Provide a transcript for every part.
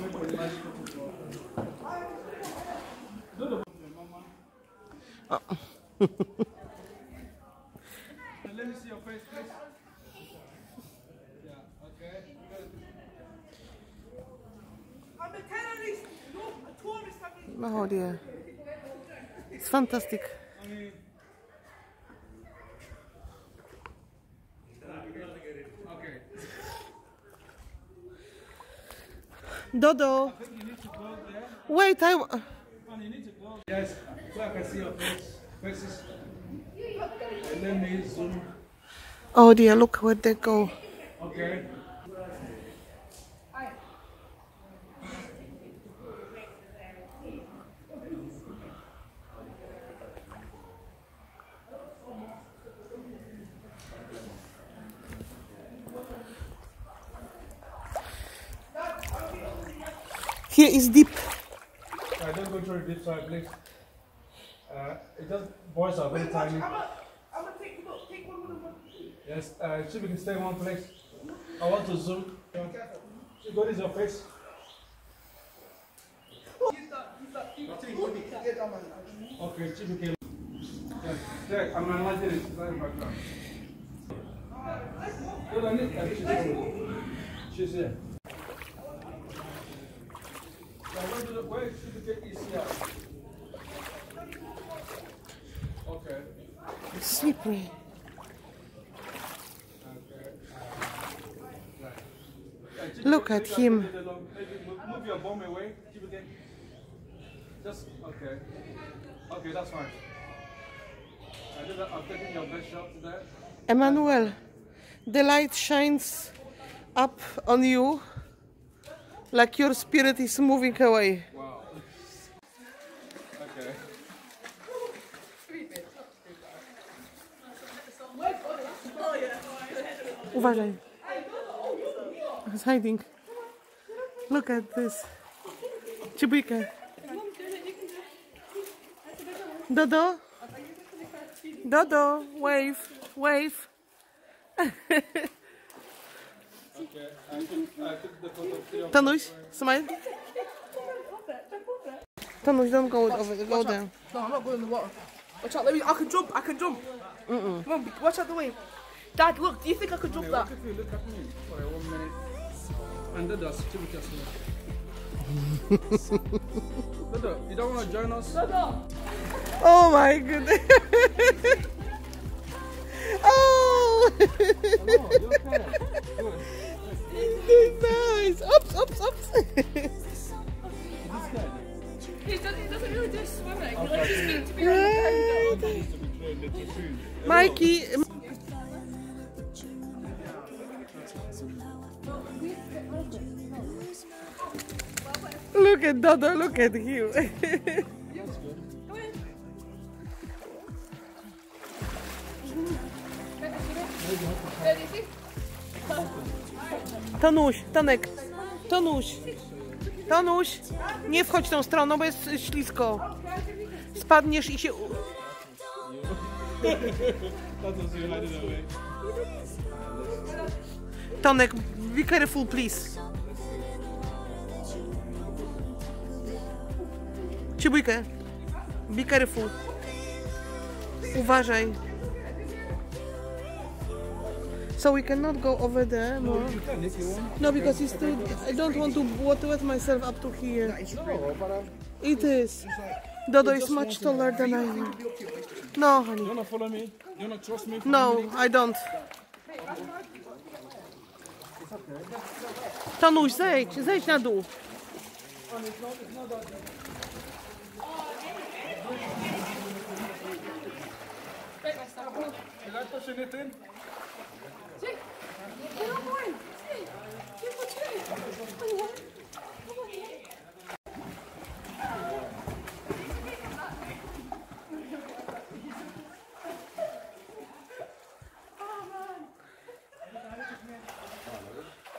Let me see your face, please. Yeah, okay. I'm a terrorist, not a tourist. Oh dear. It's fantastic. I mean, okay. Dodo, I think you need to go there. wait, I. w- And you need to go. Yes, so I can see your face. Faces. And let me zoom. Oh dear, look where they go. Okay. Here is deep. I don't go through the deep side, please. Uh, it just boys are very tiny. I'm gonna take, look, take one with them. Yes, uh, see if we can stay in one place. I want to zoom. See, go, this is your face. Okay, see if we can. Yeah, there, I'm analyzing it. Right in background. Good, I need- she's here. She's here. Now, where the- should get ECR? Okay. It's slippery. Look at him. Move, your bomb away. Keep it in. Just okay. Okay, that's fine. I did that. I'm taking your best shot today. Emmanuel, the light shines up on you like your spirit is moving away. Uważaj. He's hiding. Look at this. Chibika. Dodo. Dodo, wave, wave. Okay. I took, I took the photo of your Tanuś, smile. Tanuś, don't go over, go there. No, I'm not going in the water. Watch out, let me, I can jump, I can jump. Mm-mm. Come on, watch out the way. Dad, look, do you think I could jump Okay, that? if you look at me for one minute? And then that's two just Dodo, you don't want to join us? Oh my goodness. oh! Oh, you're okay. Good. nice. Oops, oops, oops. He doesn't, he doesn't really do swimming. He likes to be Right. Mikey. Look at Dodo, look at him. Tonuś, Tonek, Tonuś, Tonuś, nie wchodź tą stroną, bo jest ślisko. Spadniesz i się... Tonek, be careful, please. Cibujkę. Be careful. Uważaj. So we cannot go over there more. You can if you want. No, because it's too. I don't want to wet myself up to here. I'm, um, It is. Dodo is much taller than I am. No, honey. you wanna follow me? You wanna trust me? No. I don't. Tomuś, zejdź, zejdź na dół. Vielleicht hast du nicht drin. Sieh, hier noch rein. Sieh, hier, hier.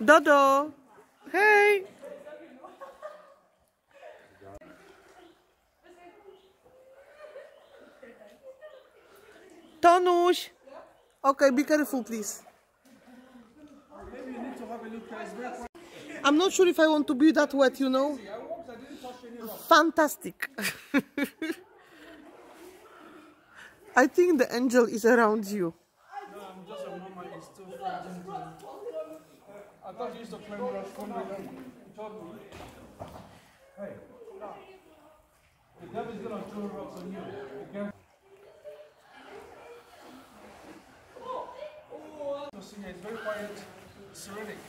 Dodo! Hej! Tonuś! Okay, be careful, please. I'm not sure if I want to be that wet, you know. Fantastic. I think the angel is around you. No, I'm just a mama. It's still fragile. I thought you used to play with us from the You told me. Hey. The devil's gonna throw rocks on you. Okay? So, Sinya, it's very quiet, serenic.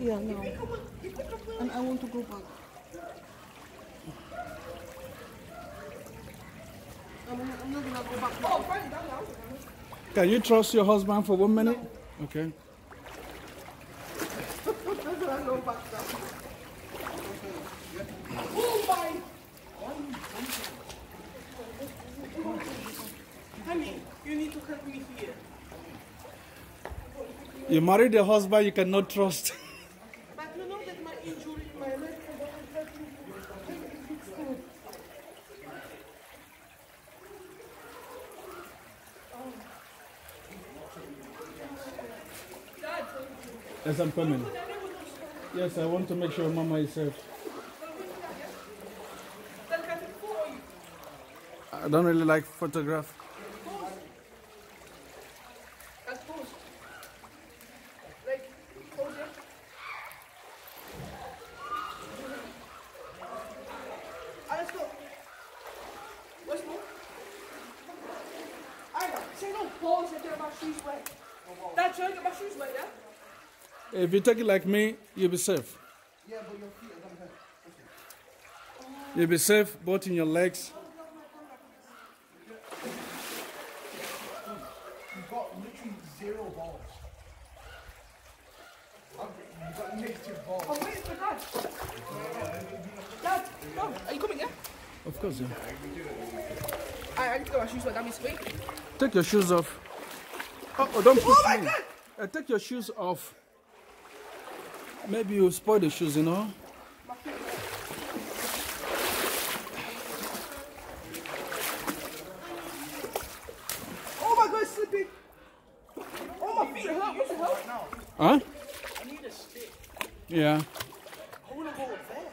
Yeah, no. And I want to go back. I'm, I'm not gonna go back. Oh, Frank, down now. Can you trust your husband for one minute? Okay. I'm gonna go back now. You married a husband you cannot trust. But you know that my injury in my leg doesn't hurt me. It's good. Yes, I'm coming. Yes, I want to make sure Mama is safe. I take a photo of you? I don't really like photograph. That's pose. Like, pose here. Let's go. Let's go. Say no pause and get my shoes wet. Dad, should I get my shoes wet, yeah? If you take it like me, you'll be safe. Yeah, but your feet are gonna. You'll be safe both in your legs. You've got literally zero balls. You've got negative balls. I'm waiting for Dad. Dad, no. Are you coming, yeah? Of course, yeah. Alright, I need to get my shoes wet. That means wait. Take your shoes off. Oh, oh, don't push Oh me. God! Uh, take your shoes off. Maybe you spoil the shoes, you know. Oh my god, it's slipping. Oh, my feet hurt. Use your help. Huh? I need a stick. Yeah. I wanna go up there.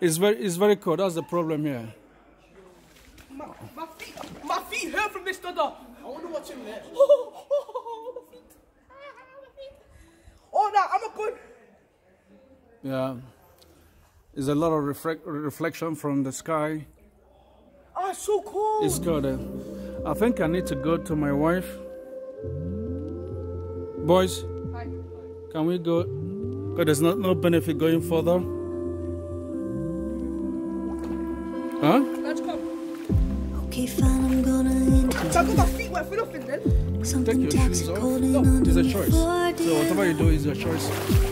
It's very, it's very cold. That's the problem here. My, my feet, my feet hurt from this stutter. I wonder what's in there. Yeah. There's a lot of reflect, reflection from the sky. Ah, it's so cold. It's good. uh, I think I need to go to my wife. Boys, Hi. can we go? Because there's not no benefit going further. Huh? Let's come. Okay, fine, I'm gonna So I got my feet wet for nothing then. end Take your shoes off. No, it's a choice. So whatever you do is your choice.